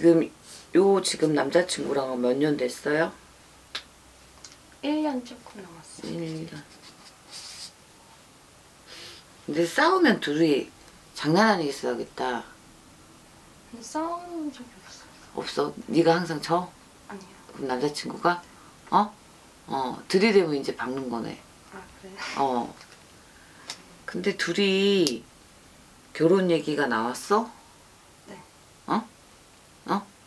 지금 요 지금 남자친구랑 몇년 됐어요? 1년 조금 넘었어요. 1년. 근데 싸우면 둘이 장난 아니게 싸우겠다. 싸운 적이 없어요. 없어? 네가 항상 져? 아니요. 그럼 남자친구가? 어? 어, 들이대면 이제 박는 거네. 아 그래요? 어. 근데 둘이 결혼 얘기가 나왔어?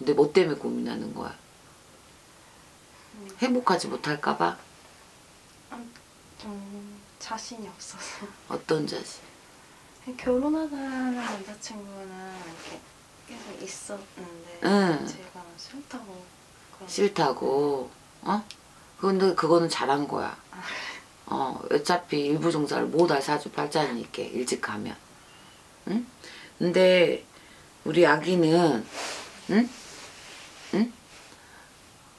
근데 뭐 때문에 고민하는 거야? 음, 행복하지 못할까봐? 좀 자신이 없어서. 어떤 자식? 결혼하자는 남자친구는 이렇게 계속 있었는데 응. 제가 싫다고 싫다고 어? 근데 그거는 잘한 거야 아, 어 어차피 일부 종사를 못할 사주 팔자니까 일찍 가면 응? 근데 우리 아기는 응? 응?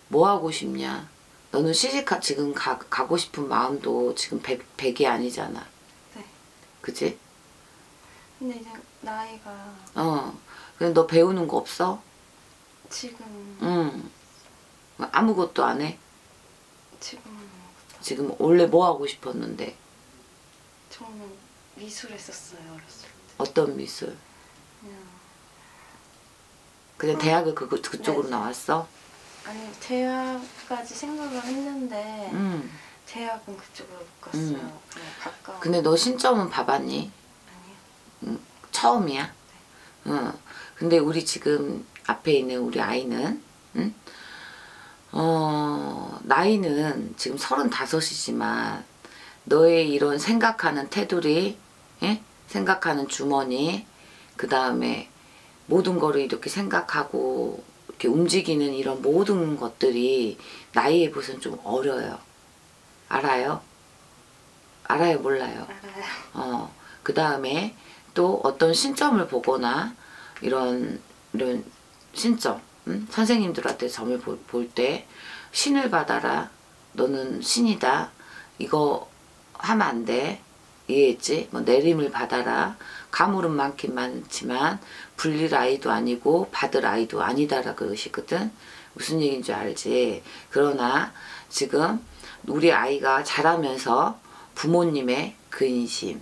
뭐 하고 싶냐 너는 시집가 지금 가, 가고 싶은 마음도 지금 백, 백이 아니잖아 네. 그지? 근데 이제 나이가 어 그럼 너 배우는 거 없어? 지금 응 아무것도 안 해? 아무것도 지금 원래 뭐 하고 싶었는데 저는 미술 했었어요 어렸을 때 어떤 미술? 그냥 그냥 대학을 그, 그쪽으로 네. 나왔어? 아니 대학까지 생각을 했는데 응. 대학은 그쪽으로 못 갔어요 음. 그냥 가까운 근데 너 신점은 봐봤니? 아니요 처음이야? 응. 근데 우리 지금 앞에 있는 우리 아이는, 응? 어, 나이는 지금 서른다섯이지만, 너의 이런 생각하는 테두리, 예? 생각하는 주머니, 그 다음에 모든 거를 이렇게 생각하고, 이렇게 움직이는 이런 모든 것들이 나이에 비해서는 좀 어려요. 알아요? 알아요? 몰라요? 알아요 어, 그 다음에 또 어떤 신점을 보거나 이런, 이런 신점, 음? 선생님들한테 점을 볼 때 신을 받아라. 너는 신이다. 이거 하면 안 돼. 이해했지? 뭐 내림을 받아라. 가물은 많긴 많지만 불릴 아이도 아니고 받을 아이도 아니다라 그것이거든. 무슨 얘기인 줄 알지? 그러나 지금 우리 아이가 자라면서 부모님의 근심,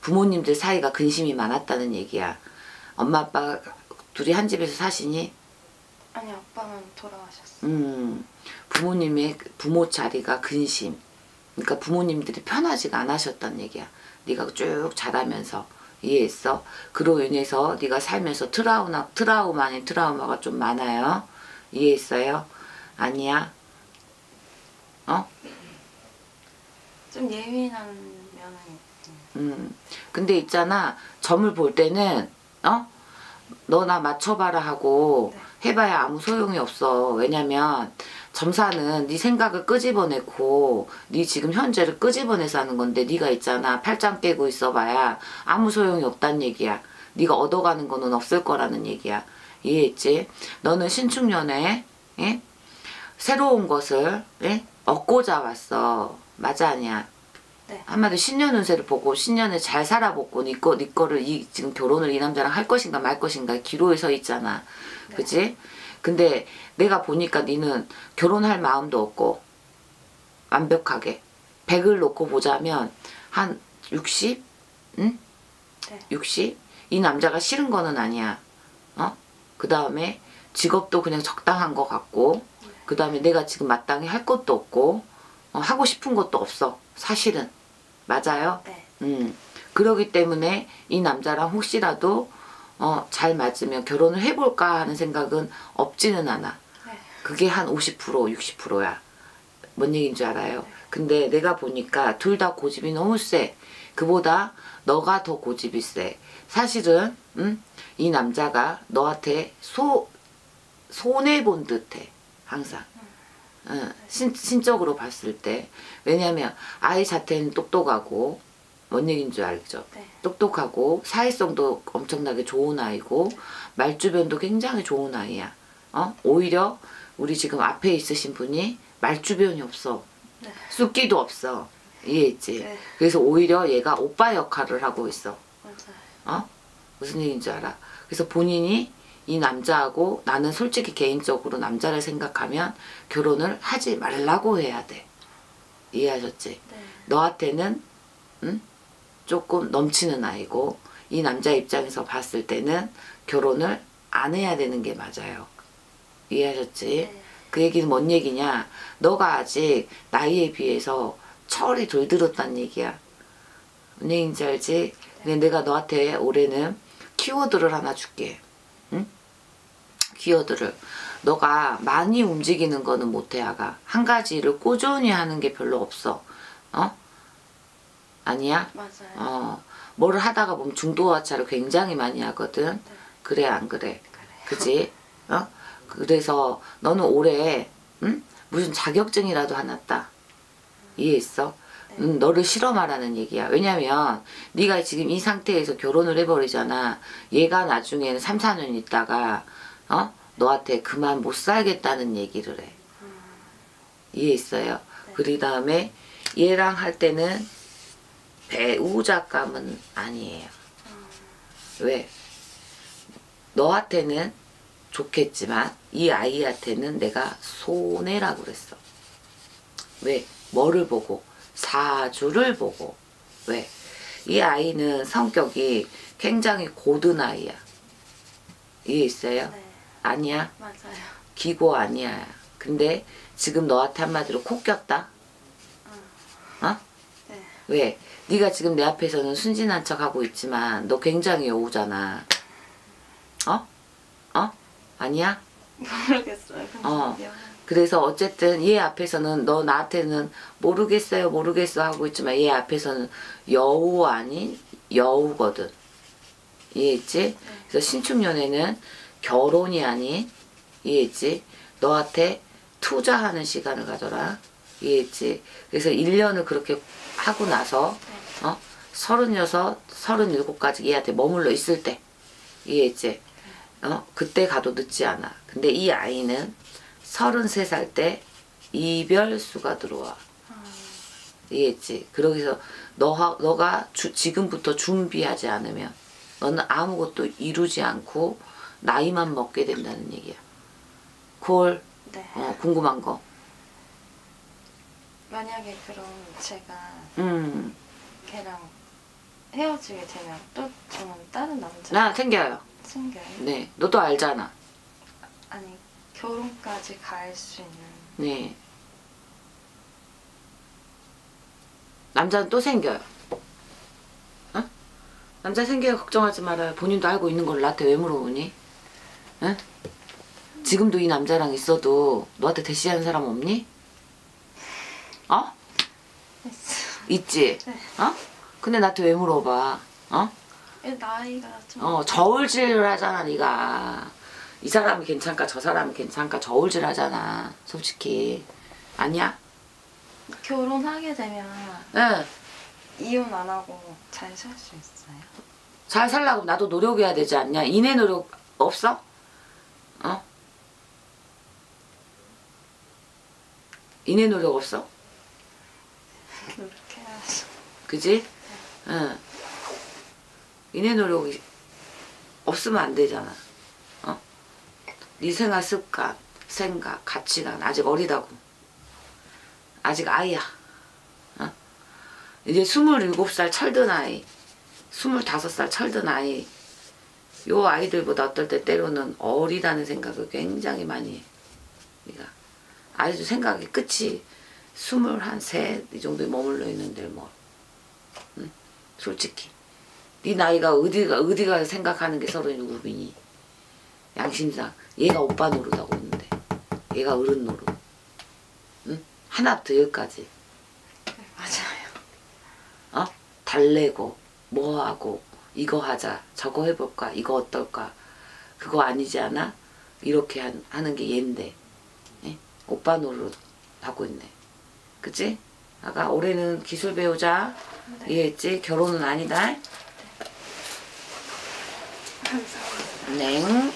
부모님들 사이가 근심이 많았다는 얘기야. 엄마 아빠 둘이 한 집에서 사시니? 아니 아빠는 돌아가셨어요 음, 부모님의 부모 자리가 근심. 그러니까 부모님들이 편하지가 않으셨단 얘기야. 네가 쭉 자라면서 이해했어? 그로 인해서 네가 살면서 트라우마, 트라우마 아닌 트라우마가 좀 많아요. 이해했어요? 아니야? 어? 좀 예민한 면은 있어요. 음. 근데 있잖아. 점을 볼 때는 어? 너나 맞춰봐라 하고 네. 해봐야 아무 소용이 없어. 왜냐면 점사는 네 생각을 끄집어내고 네 지금 현재를 끄집어내서 하는 건데 네가 있잖아. 팔짱 깨고 있어봐야 아무 소용이 없단 얘기야. 네가 얻어가는 거는 없을 거라는 얘기야. 이해했지? 너는 신축년에 예? 새로운 것을 예? 얻고자 왔어. 맞아 아니야? 네. 한마디로 신년 운세를 보고 신년에 잘 살아보고 네, 거, 네 거를 이 지금 결혼을 이 남자랑 할 것인가 말 것인가 기로에 서 있잖아. 네. 그치? 근데 내가 보니까 니는 결혼할 마음도 없고 완벽하게 100을 놓고 보자면 한 60? 응? 네. 60? 이 남자가 싫은 거는 아니야. 어? 그 다음에 직업도 그냥 적당한 것 같고 그 다음에 내가 지금 마땅히 할 것도 없고 어, 하고 싶은 것도 없어. 사실은. 맞아요? 네. 음. 그러기 때문에 이 남자랑 혹시라도 어, 잘 맞으면 결혼을 해볼까 하는 생각은 없지는 않아. 네. 그게 한 50% 60%야. 뭔 얘기인 줄 알아요? 근데 내가 보니까 둘 다 고집이 너무 세. 그보다 너가 더 고집이 세. 사실은 음? 이 남자가 너한테 소 손해 본 듯해. 항상. 어, 신, 신적으로 봤을 때 왜냐면 아이 자체는 똑똑하고 뭔 얘기인 줄 알죠? 네. 똑똑하고 사회성도 엄청나게 좋은 아이고 말주변도 굉장히 좋은 아이야. 어? 오히려 우리 지금 앞에 있으신 분이 말주변이 없어. 네. 숫기도 없어. 이해했지? 네. 그래서 오히려 얘가 오빠 역할을 하고 있어. 맞아요. 어? 무슨 얘기인 줄 알아? 그래서 본인이 이 남자하고 나는 솔직히 개인적으로 남자를 생각하면 결혼을 하지 말라고 해야 돼. 이해하셨지? 네. 너한테는 응? 조금 넘치는 아이고 이 남자 입장에서 봤을 때는 결혼을 안 해야 되는 게 맞아요. 이해하셨지? 네. 그 얘기는 뭔 얘기냐? 너가 아직 나이에 비해서 철이 덜 들었단 얘기야. 뭔 얘기인지 알지? 근데 내가 너한테 올해는 키워드를 하나 줄게. 응? 키워드를. 너가 많이 움직이는 거는 못해, 아가. 한 가지를 꾸준히 하는 게 별로 없어. 어? 아니야? 맞아요. 어. 뭐를 하다가 보면 중도화차를 굉장히 많이 하거든. 네. 그래, 안 그래? 그래요. 그지? 어? 그래서 너는 올해 응? 무슨 자격증이라도 하나 따. 이해했어? 네. 응, 너를 실험하라는 얘기야. 왜냐면 네가 지금 이 상태에서 결혼을 해버리잖아. 얘가 나중에는 3, 4년 있다가 어? 너한테 그만 못 살겠다는 얘기를 해. 음, 이해했어요? 네. 그 다음에 얘랑 할 때는 배우자감은 아니에요. 음, 왜? 너한테는 좋겠지만 이 아이한테는 내가 손해라고 그랬어. 왜? 뭐를 보고? 사주를 보고. 왜? 이 아이는 성격이 굉장히 고든 아이야. 이해했어요? 네. 아니야. 맞아요. 기고 아니야. 근데 지금 너한테 한마디로 코 꼈다. 어? 네. 왜? 네가 지금 내 앞에서는 순진한 척 하고 있지만 너 굉장히 여우잖아. 어? 어? 아니야? 모르겠어요. 어. 그래서 어쨌든 얘 앞에서는 너 나한테는 모르겠어요 모르겠어 하고 있지만 얘 앞에서는 여우 아닌 여우거든. 이해했지? 그래서 신축년에는 결혼이 아닌 이해했지? 너한테 투자하는 시간을 가져라. 이해했지? 그래서 1년을 그렇게 하고 나서 어? 서른여섯, 서른일곱까지 얘한테 머물러 있을 때 이해했지? 어? 그때 가도 늦지 않아. 근데 이 아이는 서른세 살 때 이별수가 들어와. 음, 이해했지? 그러기서 너, 너가 주- 지금부터 준비하지 않으면 너는 아무것도 이루지 않고 나이만 먹게 된다는 얘기야. 콜, 네. 어, 궁금한 거. 만약에 그럼 제가 음, 걔랑 헤어지게 되면 또 저는 다른 남자 나 생겨요. 생겨요? 네, 너도 알잖아. 아니 결혼까지 갈 수 있는 네. 남자는 또 생겨요. 어? 남자 생겨요. 걱정하지 말아요. 본인도 알고 있는 걸 나한테 왜 물어보니? 응? 지금도 이 남자랑 있어도 너한테 대시하는 사람 없니? 어? 있지? 네. 어? 근데 나한테 왜 물어봐? 어? 나이가 좀 어, 저울질 하잖아, 네가. 이 사람이 괜찮까, 저 사람이 괜찮까, 저울질 하잖아. 솔직히. 아니야? 결혼하게 되면 응. 이혼 안 하고 잘 살 수 있어요? 잘 살려고 나도 노력해야 되지 않냐? 인내 노력 없어? 어? 인내 노력 없어? 노력해야죠. 그지? 응. 인내 노력이 없으면 안 되잖아. 어? 네 생활 습관, 생각, 가치관 아직 어리다고. 아직 아이야. 어? 이제 27살 철든 아이, 25살 철든 아이, 요 아이들보다 어떨 때 때로는 어리다는 생각을 굉장히 많이 해. 네가 아주 생각이 끝이 스물한 셋이 정도에 머물러 있는데 뭐 응? 솔직히 네 나이가 어디가 어디가 생각하는 게 서른 일곱이니 양심상 얘가 오빠 노릇하고 있는데 얘가 어른 노릇 응? 하나부터 열까지 네, 맞아요. 어? 달래고 뭐하고 이거 하자 저거 해볼까 이거 어떨까 그거 아니지 않아? 이렇게 한, 하는 게 얘인데 예? 오빠 노릇 하고 있네 그치? 아가 올해는 기술 배우자 네. 이해했지? 결혼은 아니다 감사합니다. 네